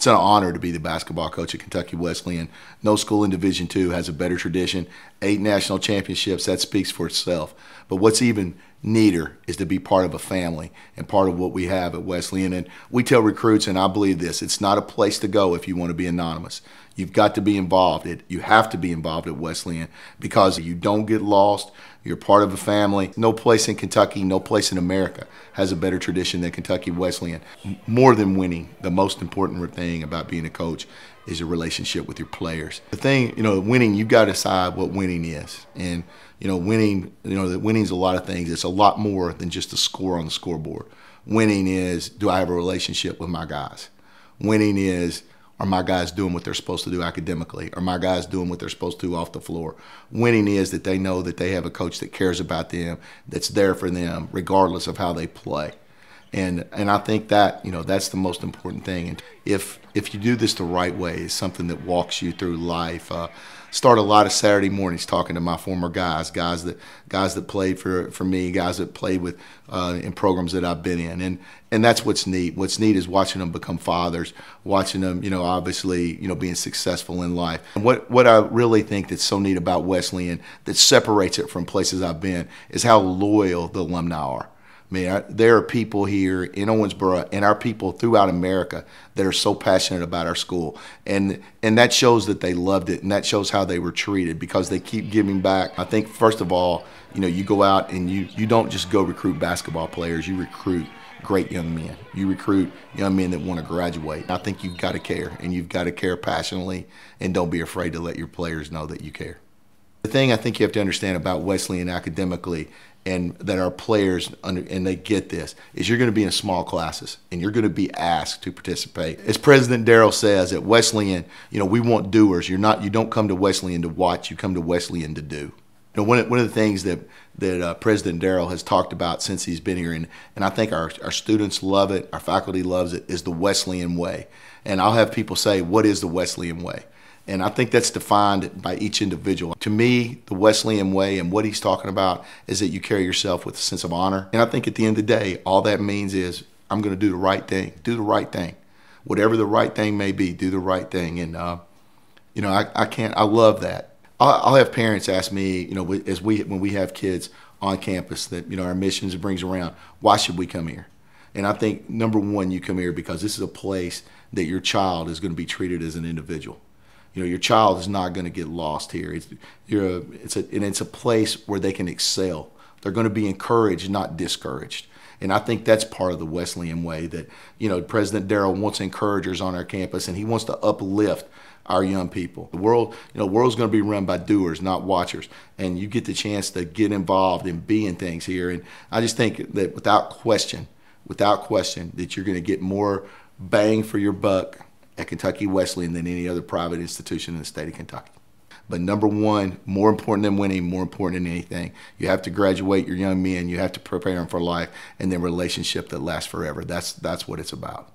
it's an honor to be the basketball coach at Kentucky Wesleyan. No school in Division II has a better tradition. Eight national championships, that speaks for itself. But what's even neater is to be part of a family and part of what we have at Wesleyan. And we tell recruits, and I believe this, it's not a place to go if you want to be anonymous. You've got to be involved. It, you have to be involved at Wesleyan because you don't get lost. You're part of a family. No place in Kentucky, no place in America has a better tradition than Kentucky Wesleyan. More than winning, the most important thing about being a coach is your relationship with your players. The thing, you know, winning, you've got to decide what winning is. And, you know, winning, you know, winning is a lot of things. It's a lot more than just a score on the scoreboard. Winning is, do I have a relationship with my guys? Winning is, are my guys doing what they're supposed to do academically? Are my guys doing what they're supposed to do off the floor? Winning is that they know that they have a coach that cares about them, that's there for them, regardless of how they play. And and I think that you know that's the most important thing. And if if you do this the right way, it's something that walks you through life. Uh, start a lot of Saturday mornings talking to my former guys, guys that guys that played for, for me, guys that played with uh, in programs that I've been in, and and that's what's neat. What's neat is watching them become fathers, watching them, you know, obviously, you know, being successful in life. And what what I really think that's so neat about Wesleyan that separates it from places I've been is how loyal the alumni are. I mean, I, there are people here in Owensboro and our people throughout America that are so passionate about our school, and and that shows that they loved it, and that shows how they were treated because they keep giving back. I think first of all, you know, you go out and you you don't just go recruit basketball players, you recruit great young men. You recruit young men that want to graduate. I think you've got to care, and you've got to care passionately, and don't be afraid to let your players know that you care. The thing I think you have to understand about Wesleyan academically and that our players under, and they get this is you're going to be in small classes and you're going to be asked to participate. As president darrell says at wesleyan you know we want doers. You're not you don't come to wesleyan to watch you come to wesleyan to do. You know one of, one of the things that that uh, president darrell has talked about since he's been here and, and i think our, our students love it our faculty loves it is the wesleyan way. And i'll have people say what is the wesleyan way and I think that's defined by each individual. To me, the Wesleyan way and what he's talking about is that you carry yourself with a sense of honor. And I think at the end of the day, all that means is I'm going to do the right thing. Do the right thing. Whatever the right thing may be, do the right thing. And, uh, you know, I, I can't, I love that. I'll, I'll have parents ask me, you know, as we, when we have kids on campus that, you know, our missions brings around, why should we come here? And I think number one, you come here because this is a place that your child is going to be treated as an individual you know your child is not going to get lost here it's you're a, it's a and it's a place where they can excel they're going to be encouraged not discouraged and I think that's part of the Wesleyan way that you know President Darrell wants encouragers on our campus and he wants to uplift our young people. The world, you know, the world's going to be run by doers, not watchers. And you get the chance to get involved and be in things here. And I just think that without question, without question, that you're going to get more bang for your buck at Kentucky Wesleyan than any other private institution in the state of Kentucky. But number one, more important than winning, more important than anything, you have to graduate your young men. You have to prepare them for life and then relationship that lasts forever. That's that's what it's about.